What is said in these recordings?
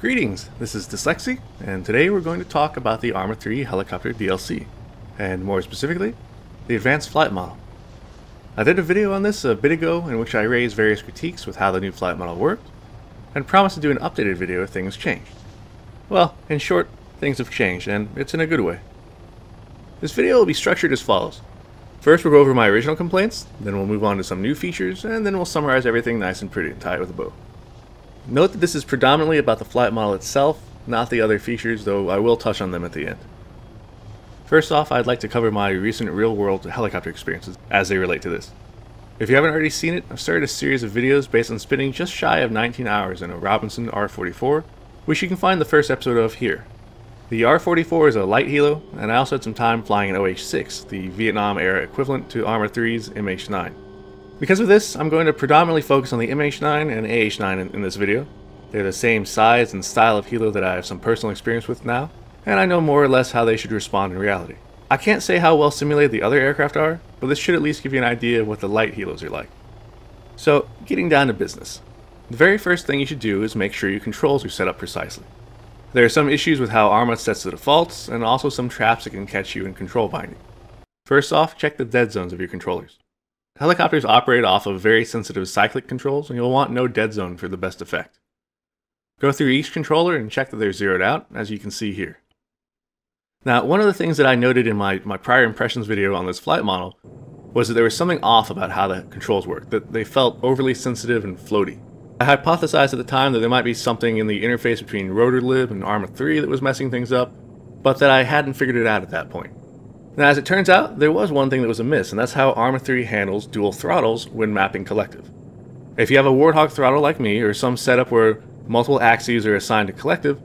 Greetings, this is Dslyecxi, and today we're going to talk about the Arma 3 helicopter DLC, and more specifically, the Advanced Flight Model. I did a video on this a bit ago in which I raised various critiques with how the new flight model worked, and promised to do an updated video if things changed. Well, in short, things have changed, and it's in a good way. This video will be structured as follows. First we'll go over my original complaints, then we'll move on to some new features, and then we'll summarize everything nice and pretty and tie it with a bow. Note that this is predominantly about the flight model itself, not the other features, though I will touch on them at the end. First off, I'd like to cover my recent real-world helicopter experiences as they relate to this. If you haven't already seen it, I've started a series of videos based on spending just shy of 19 hours in a Robinson R44, which you can find the first episode of here. The R44 is a light helo, and I also had some time flying an OH-6, the Vietnam-era equivalent to Arma 3's MH-9. Because of this, I'm going to predominantly focus on the MH9 and AH9 in, in, this video. They're the same size and style of helo that I have some personal experience with now, and I know more or less how they should respond in reality. I can't say how well simulated the other aircraft are, but this should at least give you an idea of what the light helos are like. So, getting down to business. The very first thing you should do is make sure your controls are set up precisely. There are some issues with how Arma sets the defaults, and also some traps that can catch you in control binding. First off, check the dead zones of your controllers. Helicopters operate off of very sensitive cyclic controls, and you'll want no dead zone for the best effect. Go through each controller and check that they're zeroed out, as you can see here. Now, one of the things that I noted in my, my prior impressions video on this flight model was that there was something off about how the controls work, that they felt overly sensitive and floaty. I hypothesized at the time that there might be something in the interface between RotorLib and Arma 3 that was messing things up, but that I hadn't figured it out at that point. Now, as it turns out, there was one thing that was amiss, and that's how Arma 3 handles dual throttles when mapping collective. If you have a Warthog throttle like me, or some setup where multiple axes are assigned to collective,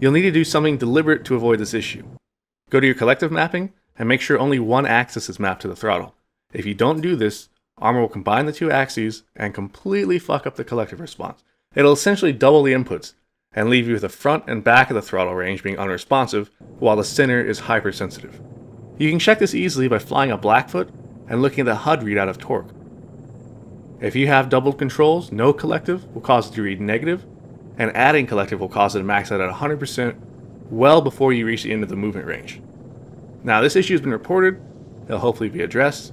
you'll need to do something deliberate to avoid this issue. Go to your collective mapping, and make sure only one axis is mapped to the throttle. If you don't do this, Arma will combine the two axes and completely fuck up the collective response. It'll essentially double the inputs, and leave you with the front and back of the throttle range being unresponsive, while the center is hypersensitive. You can check this easily by flying a Blackfoot and looking at the HUD readout of torque. If you have doubled controls, no collective will cause it to read negative, and adding collective will cause it to max out at 100% well before you reach the end of the movement range. Now, this issue has been reported, it'll hopefully be addressed,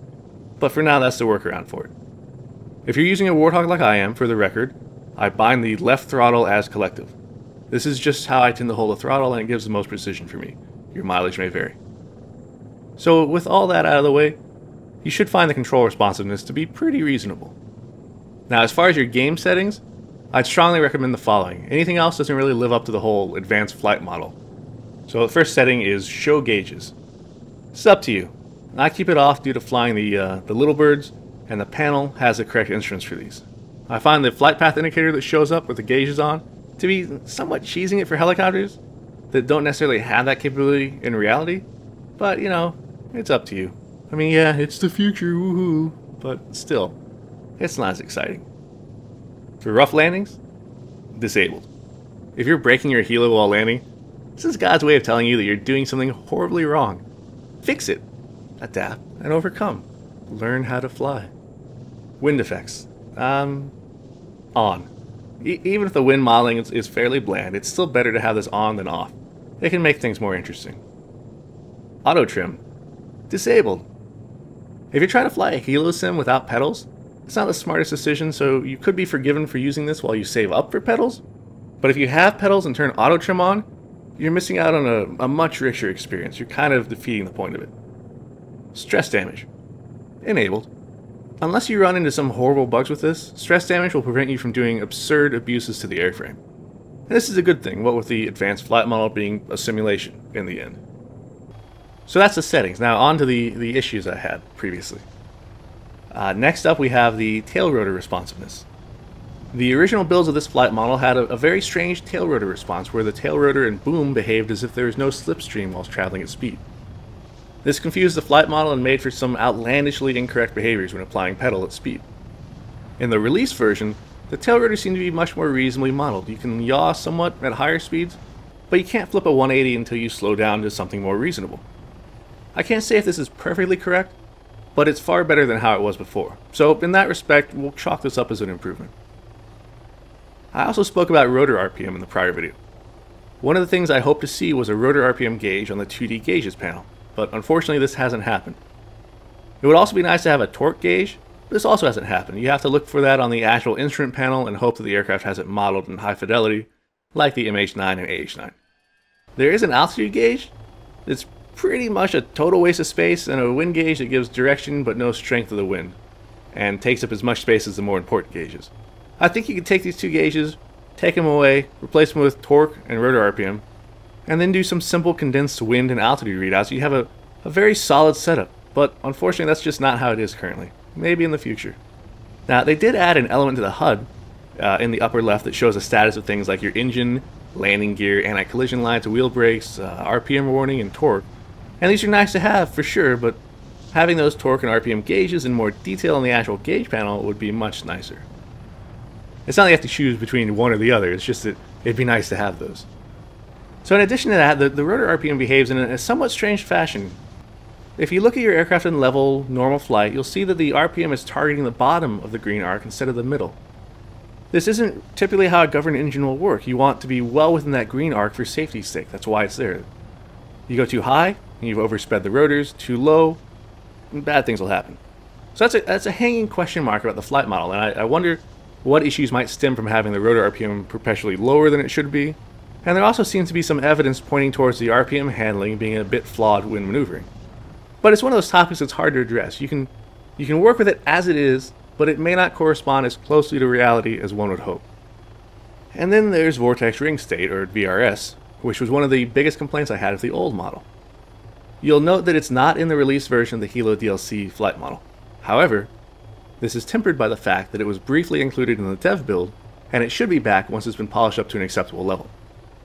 but for now, that's the workaround for it. If you're using a Warthog like I am, for the record, I bind the left throttle as collective. This is just how I tend to hold the throttle, and it gives the most precision for me. Your mileage may vary. So with all that out of the way, you should find the control responsiveness to be pretty reasonable. Now as far as your game settings, I'd strongly recommend the following. Anything else doesn't really live up to the whole advanced flight model. So the first setting is show gauges. It's up to you. I keep it off due to flying the, uh, the little birds, and the panel has the correct instruments for these. I find the flight path indicator that shows up with the gauges on to be somewhat cheesing it for helicopters that don't necessarily have that capability in reality, but you know, it's up to you. I mean, yeah, it's the future, woohoo, but still, it's not as exciting. For rough landings, disabled. If you're breaking your helo while landing, this is God's way of telling you that you're doing something horribly wrong. Fix it, adapt, and overcome. Learn how to fly. Wind effects. Um, on. E even if the wind modeling is, is fairly bland, it's still better to have this on than off. It can make things more interesting. Auto trim disabled. If you're trying to fly a helo sim without pedals, it's not the smartest decision, so you could be forgiven for using this while you save up for pedals. But if you have pedals and turn auto trim on, you're missing out on a, a much richer experience. You're kind of defeating the point of it. Stress damage. Enabled. Unless you run into some horrible bugs with this, stress damage will prevent you from doing absurd abuses to the airframe. And this is a good thing, what with the advanced flight model being a simulation in the end. So that's the settings. Now on to the, the issues I had previously. Uh, next up we have the tail rotor responsiveness. The original builds of this flight model had a, a, very strange tail rotor response where the tail rotor and boom behaved as if there was no slipstream whilst traveling at speed. This confused the flight model and made for some outlandishly incorrect behaviors when applying pedal at speed. In the release version, the tail rotor seemed to be much more reasonably modeled. You can yaw somewhat at higher speeds, but you can't flip a 180 until you slow down to something more reasonable. I can't say if this is perfectly correct, but it's far better than how it was before. So in that respect, we'll chalk this up as an improvement. I also spoke about rotor RPM in the prior video. One of the things I hoped to see was a rotor RPM gauge on the 2D gauges panel, but unfortunately this hasn't happened. It would also be nice to have a torque gauge, but this also hasn't happened. You have to look for that on the actual instrument panel and hope that the aircraft has it modeled in high fidelity, like the MH9 and AH9. There is an altitude gauge. It's pretty much a total waste of space and a wind gauge that gives direction but no strength of the wind, and takes up as much space as the more important gauges. I think you could take these two gauges, take them away, replace them with torque and rotor RPM, and then do some simple condensed wind and altitude readouts. You have a, a very solid setup, but unfortunately that's just not how it is currently. Maybe in the future. Now, they did add an element to the HUD uh, in the upper left that shows the status of things like your engine, landing gear, anti-collision lights, wheel brakes, uh, RPM warning, and torque. And these are nice to have for sure, but having those torque and RPM gauges in more detail on the actual gauge panel would be much nicer. It's not like you have to choose between one or the other, it's just that it'd be nice to have those. So in addition to that, the, the rotor RPM behaves in a somewhat strange fashion. If you look at your aircraft in level, normal flight, you'll see that the RPM is targeting the bottom of the green arc instead of the middle. This isn't typically how a governed engine will work. You want to be well within that green arc for safety's sake. That's why it's there. You go too high, you've oversped the rotors. Too low, bad things will happen. So that's a, that's a hanging question mark about the flight model, and I, I wonder what issues might stem from having the rotor RPM perpetually lower than it should be. And there also seems to be some evidence pointing towards the RPM handling being a bit flawed when maneuvering. But it's one of those topics that's hard to address. You can you can work with it as it is, but it may not correspond as closely to reality as one would hope. And then there's vortex ring state, or VRS, which was one of the biggest complaints I had of the old model. You'll note that it's not in the release version of the Helo DLC flight model. However, this is tempered by the fact that it was briefly included in the dev build, and it should be back once it's been polished up to an acceptable level.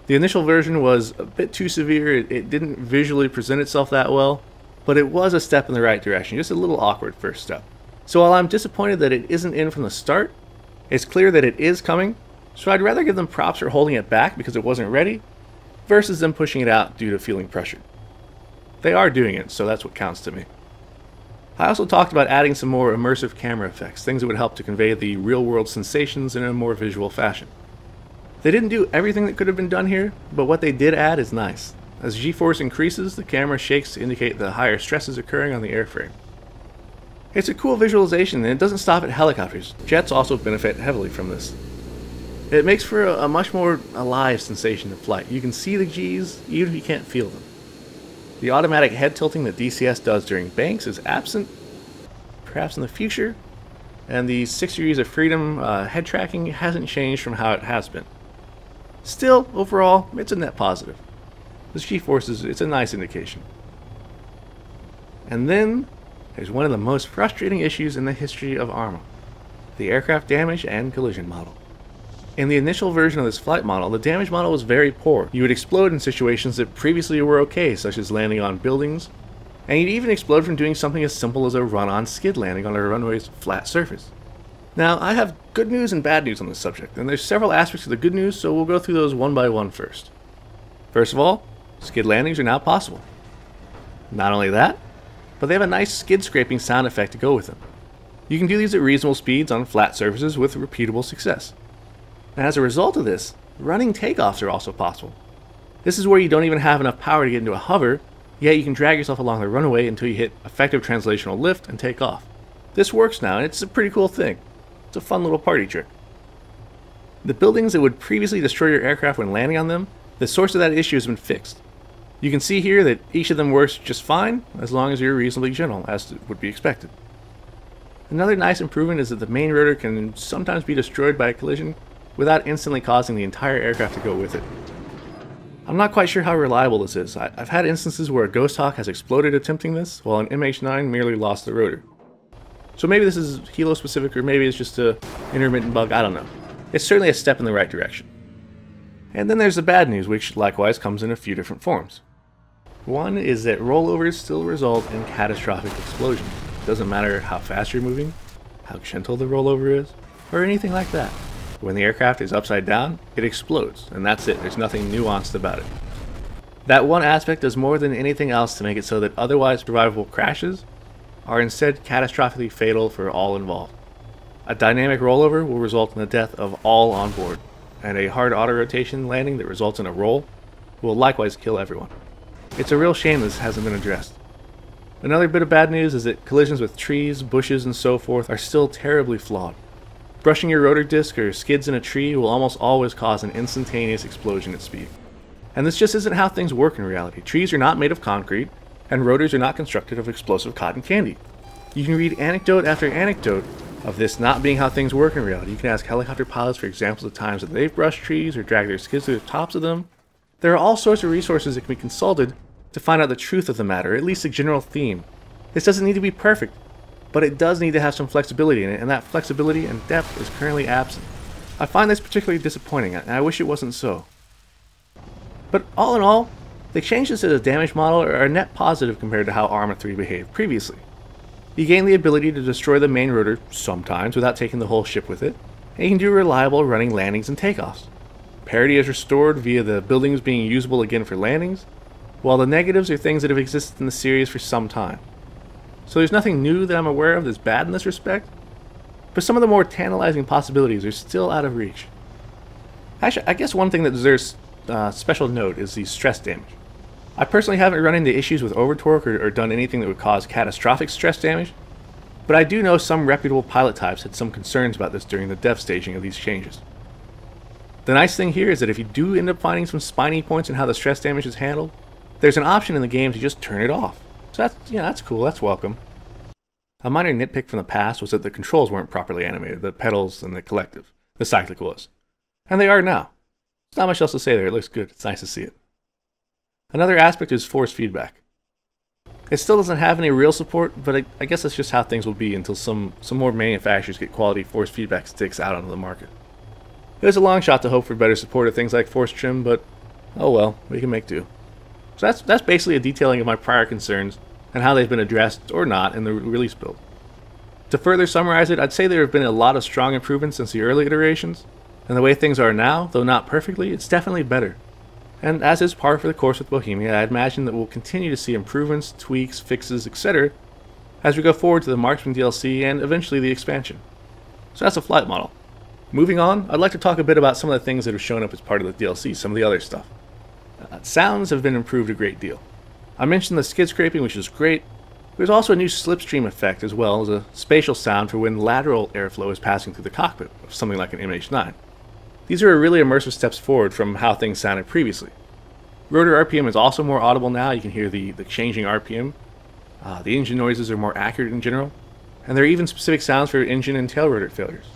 The initial version was a bit too severe, it, it didn't visually present itself that well, but it was a step in the right direction, just a little awkward first step. So while I'm disappointed that it isn't in from the start, it's clear that it is coming, so I'd rather give them props for holding it back because it wasn't ready, versus them pushing it out due to feeling pressured. They are doing it, so that's what counts to me. I also talked about adding some more immersive camera effects, things that would help to convey the real world sensations in a more visual fashion. They didn't do everything that could have been done here, but what they did add is nice. As g-force increases, the camera shakes to indicate the higher stresses occurring on the airframe. It's a cool visualization and it doesn't stop at helicopters. Jets also benefit heavily from this. It makes for a, a much more alive sensation of flight. You can see the G's even if you can't feel them. The automatic head tilting that DCS does during banks is absent, perhaps in the future, and the 6 degrees of freedom uh, head tracking hasn't changed from how it has been. Still, overall, it's a net positive. This G-force is it's a nice indication. And then, there's one of the most frustrating issues in the history of ARMA, the aircraft damage and collision model. In the initial version of this flight model, the damage model was very poor. You would explode in situations that previously were okay, such as landing on buildings, and you'd even explode from doing something as simple as a run-on skid landing on a runway's flat surface. Now, I have good news and bad news on this subject, and there's several aspects of the good news, so we'll go through those one by one first. First of all, skid landings are now possible. Not only that, but they have a nice skid scraping sound effect to go with them. You can do these at reasonable speeds on flat surfaces with repeatable success. And as a result of this, running takeoffs are also possible. This is where you don't even have enough power to get into a hover, yet you can drag yourself along the runway until you hit effective translational lift and take off. This works now, and it's a pretty cool thing. It's a fun little party trick. The buildings that would previously destroy your aircraft when landing on them, the source of that issue has been fixed. You can see here that each of them works just fine, as long as you're reasonably gentle, as would be expected. Another nice improvement is that the main rotor can sometimes be destroyed by a collision without instantly causing the entire aircraft to go with it. I'm not quite sure how reliable this is. I have had instances where a Ghost Hawk has exploded attempting this, while an MH9 merely lost the rotor. So maybe this is Helo specific, or maybe it's just a intermittent bug, I don't know. It's certainly a step in the right direction. And then there's the bad news, which likewise comes in a few different forms. One is that rollovers still result in catastrophic explosions. It doesn't matter how fast you're moving, how gentle the rollover is, or anything like that. When the aircraft is upside down, it explodes, and that's it. There's nothing nuanced about it. That one aspect does more than anything else to make it so that otherwise survivable crashes are instead catastrophically fatal for all involved. A dynamic rollover will result in the death of all on board, and a hard auto rotation landing that results in a roll will likewise kill everyone. It's a real shame this hasn't been addressed. Another bit of bad news is that collisions with trees, bushes, and so forth are still terribly flawed. Brushing your rotor disc or skids in a tree will almost always cause an instantaneous explosion at speed. And this just isn't how things work in reality. Trees are not made of concrete, and rotors are not constructed of explosive cotton candy. You can read anecdote after anecdote of this not being how things work in reality. You can ask helicopter pilots for examples of times that they've brushed trees or dragged their skids to the tops of them. There are all sorts of resources that can be consulted to find out the truth of the matter, at least a general theme. This doesn't need to be perfect, but it does need to have some flexibility in it, and that flexibility and depth is currently absent. I find this particularly disappointing, and I wish it wasn't so. But all in all, the changes to the damage model are net positive compared to how Arma 3 behaved previously. You gain the ability to destroy the main rotor sometimes without taking the whole ship with it, and you can do reliable running landings and takeoffs. Parity is restored via the buildings being usable again for landings, while the negatives are things that have existed in the series for some time. So there's nothing new that I'm aware of that's bad in this respect, but some of the more tantalizing possibilities are still out of reach. Actually, I guess one thing that deserves uh, special note is the stress damage. I personally haven't run into issues with overtorque or, or done anything that would cause catastrophic stress damage, but I do know some reputable pilot types had some concerns about this during the dev staging of these changes. The nice thing here is that if you do end up finding some spiny points in how the stress damage is handled, there's an option in the game to just turn it off. So that's, yeah, that's cool, that's welcome. A minor nitpick from the past was that the controls weren't properly animated, the pedals and the collective. The cyclic was. And they are now. There's not much else to say there, it looks good, it's nice to see it. Another aspect is force feedback. It still doesn't have any real support, but I, I guess that's just how things will be until some, some more manufacturers get quality force feedback sticks out onto the market. There's a long shot to hope for better support of things like force trim, but oh well, we can make do. So that's, that's basically a detailing of my prior concerns and how they've been addressed or not in the release build. To further summarize it, I'd say there have been a lot of strong improvements since the early iterations, and the way things are now, though not perfectly, it's definitely better. And as is par for the course with Bohemia, I imagine that we'll continue to see improvements, tweaks, fixes, etc. as we go forward to the Marksman DLC and eventually the expansion. So that's a flight model. Moving on, I'd like to talk a bit about some of the things that have shown up as part of the DLC, some of the other stuff. Sounds have been improved a great deal. I mentioned the skid scraping, which is great. There's also a new slipstream effect as well as a spatial sound for when lateral airflow is passing through the cockpit of something like an MH9. These are really immersive steps forward from how things sounded previously. Rotor RPM is also more audible now, you can hear the, the changing RPM. Uh, the engine noises are more accurate in general, and there are even specific sounds for engine and tail rotor failures.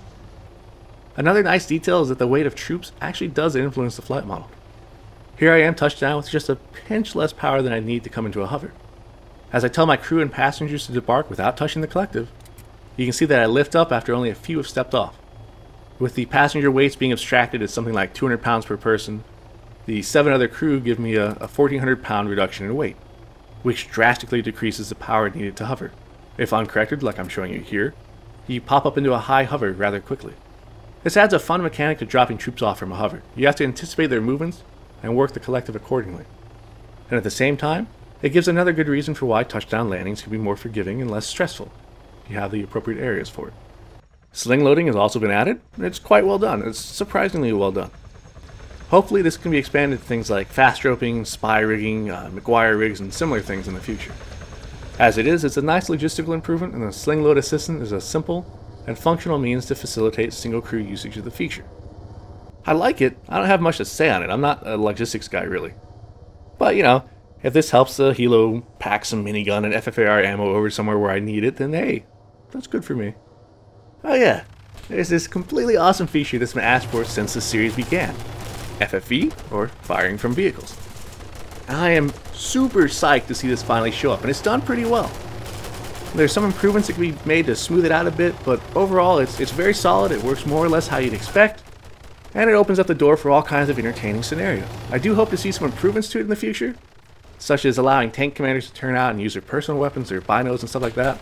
Another nice detail is that the weight of troops actually does influence the flight model. Here I am touched down with just a pinch less power than I need to come into a hover. As I tell my crew and passengers to debark without touching the collective, you can see that I lift up after only a few have stepped off. With the passenger weights being abstracted at something like 200 pounds per person, the seven other crew give me a, a 1400 pound reduction in weight, which drastically decreases the power needed to hover. If uncorrected, like I'm showing you here, you pop up into a high hover rather quickly. This adds a fun mechanic to dropping troops off from a hover. You have to anticipate their movements and work the collective accordingly. And at the same time, it gives another good reason for why touchdown landings can be more forgiving and less stressful. You have the appropriate areas for it. Sling loading has also been added, and it's quite well done. It's surprisingly well done. Hopefully this can be expanded to things like fast roping, SPIE rigging, uh, McGuire rigs, and similar things in the future. As it is, it's a nice logistical improvement, and the sling load assistant is a simple and functional means to facilitate single crew usage of the feature. I like it. I don't have much to say on it. I'm not a logistics guy, really. But, you know, if this helps the Helo pack some minigun and FFAR ammo over somewhere where I need it, then hey, that's good for me. Oh yeah, there's this completely awesome feature that's been asked for since the series began. FFV, or firing from vehicles. I am super psyched to see this finally show up, and it's done pretty well. There's some improvements that can be made to smooth it out a bit, but overall it's, it's very solid, it works more or less how you'd expect, and it opens up the door for all kinds of entertaining scenarios. I do hope to see some improvements to it in the future, such as allowing tank commanders to turn out and use their personal weapons, their binos and stuff like that.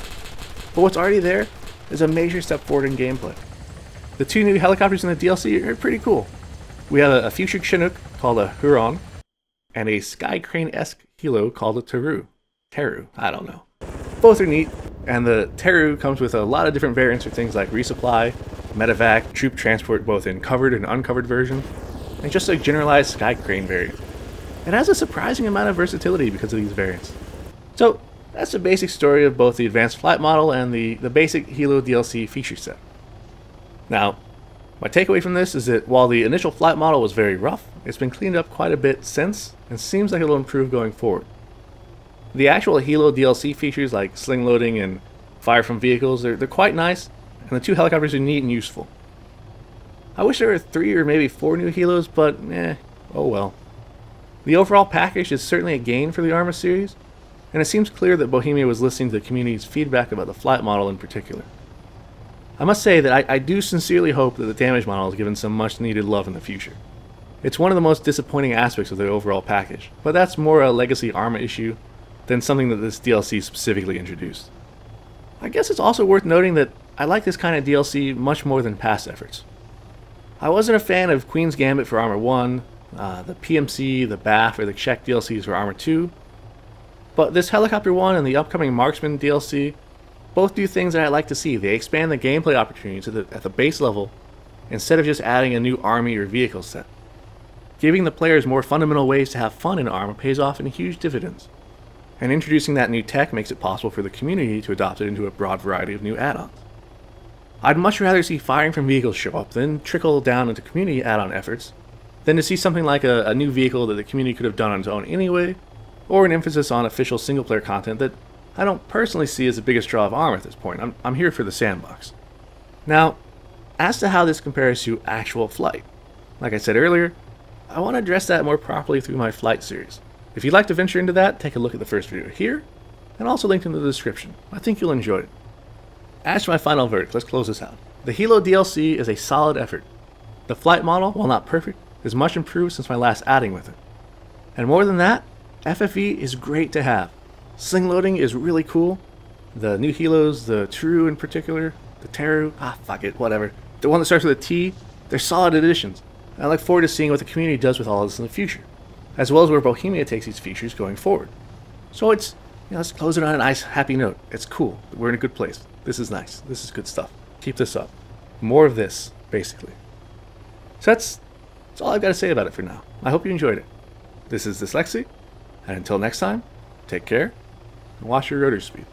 But what's already there is a major step forward in gameplay. The two new helicopters in the DLC are pretty cool. We have a, a future Chinook called a Huron, and a Sky Crane-esque helo called a Teru. Teru, I don't know. Both are neat, and the Teru comes with a lot of different variants for things like resupply, medevac, troop transport both in covered and uncovered version, and just a generalized sky crane variant. it has a surprising amount of versatility because of these variants. So, that's the basic story of both the advanced flight model and the, the basic Helo DLC feature set. Now, my takeaway from this is that while the initial flight model was very rough, it's been cleaned up quite a bit since, and seems like it'll improve going forward. The actual Helo DLC features like sling loading and fire from vehicles, they're, they're quite nice, and the two helicopters are neat and useful. I wish there were three or maybe four new helos, but eh, oh well. The overall package is certainly a gain for the Arma series, and it seems clear that Bohemia was listening to the community's feedback about the flight model in particular. I must say that I, I do sincerely hope that the damage model is given some much needed love in the future. It's one of the most disappointing aspects of the overall package, but that's more a legacy Arma issue than something that this DLC specifically introduced. I guess it's also worth noting that I like this kind of DLC much more than past efforts. I wasn't a fan of Queen's Gambit for Arma 1, uh, the PMC, the BAF, or the Czech DLCs for Arma 2, but this Helicopter 1 and the upcoming Marksman DLC both do things that I like to see. They expand the gameplay opportunities at the, at the base level instead of just adding a new army or vehicle set. Giving the players more fundamental ways to have fun in Arma pays off in huge dividends. And introducing that new tech makes it possible for the community to adopt it into a broad variety of new add-ons. I'd much rather see firing from vehicles show up than trickle down into community add-on efforts, than to see something like a, a new vehicle that the community could have done on its own anyway, or an emphasis on official single-player content that I don't personally see as the biggest draw of ARM at this point. I'm, I'm here for the sandbox. Now, as to how this compares to actual flight, like I said earlier, I want to address that more properly through my flight series. If you'd like to venture into that, take a look at the first video here, and also linked in the description. I think you'll enjoy it. As to my final verdict, let's close this out. The Helo DLC is a solid effort. The flight model, while not perfect, is much improved since my last adding with it. And more than that, FFV is great to have. Sling loading is really cool. The new Helos, the True in particular, the Teru, ah, fuck it, whatever. The one that starts with a T, they're solid additions. I look forward to seeing what the community does with all of this in the future, as well as where Bohemia takes these features going forward. So it's, you know, let's close it on a nice, happy note. It's cool. We're in a good place. This is nice. This is good stuff. Keep this up. More of this, basically. So that's, that's all I've got to say about it for now. I hope you enjoyed it. This is Dslyecxi, and until next time, take care and watch your rotor speed.